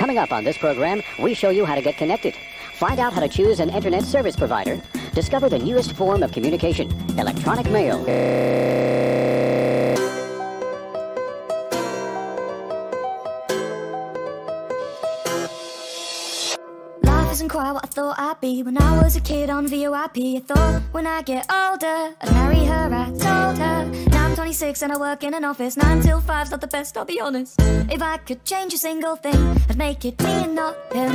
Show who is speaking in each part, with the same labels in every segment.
Speaker 1: Coming up on this program, we show you how to get connected. Find out how to choose an internet service provider. Discover the newest form of communication, electronic mail.
Speaker 2: Life isn't quite what I thought I'd be When I was a kid on VOIP I thought when I get older I'd marry her, I told her 26 and I work in an office. 9 till five's not the best, I'll be honest. If I could change a single thing I'd make it me and not him.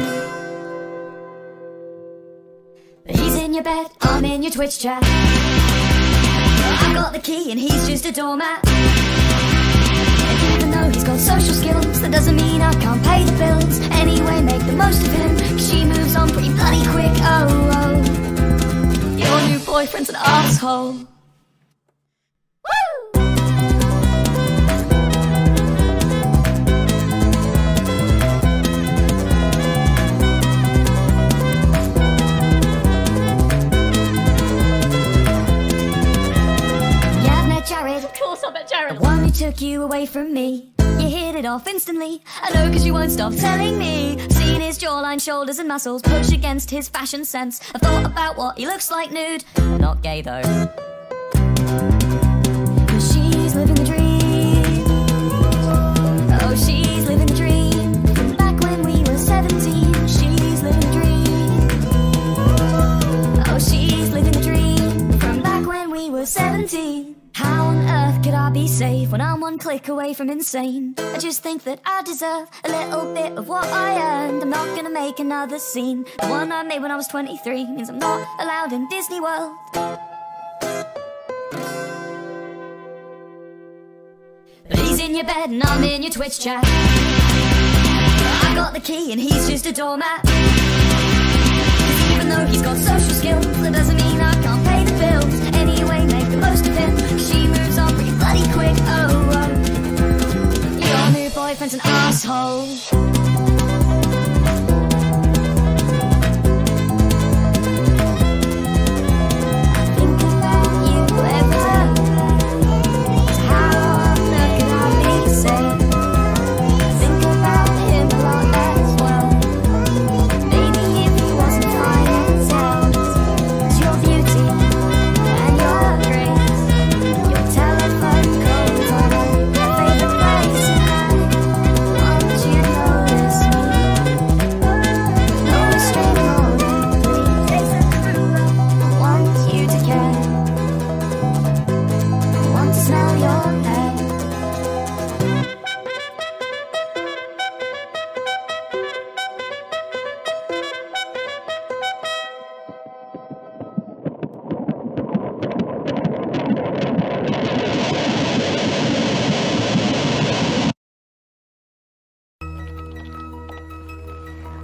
Speaker 2: He's in your bed, I'm in your Twitch chat. I got the key and he's just a doormat. And even though he's got social skills That doesn't mean I can't pay the bills. Anyway, make the most of him Cause she moves on pretty bloody quick, oh, oh. Your new boyfriend's an asshole
Speaker 3: Of course, I'll bet Jared.
Speaker 2: The one who took you away from me. You hit it off instantly. I know cause you won't stop telling me. Seeing his jawline, shoulders, and muscles push against his fashion sense. I've thought about what he looks like nude. Not gay though. Cause she's living the dream. Be safe when I'm one click away from insane? I just think that I deserve a little bit of what I earned. I'm not gonna make another scene. The one I made when I was 23 means I'm not allowed in Disney World. He's in your bed and I'm in your Twitch chat. I got the key and he's just a doormat. Even though he's got social skills, boyfriend's an asshole.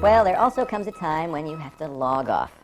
Speaker 4: Well, there also comes a time when you have to log off.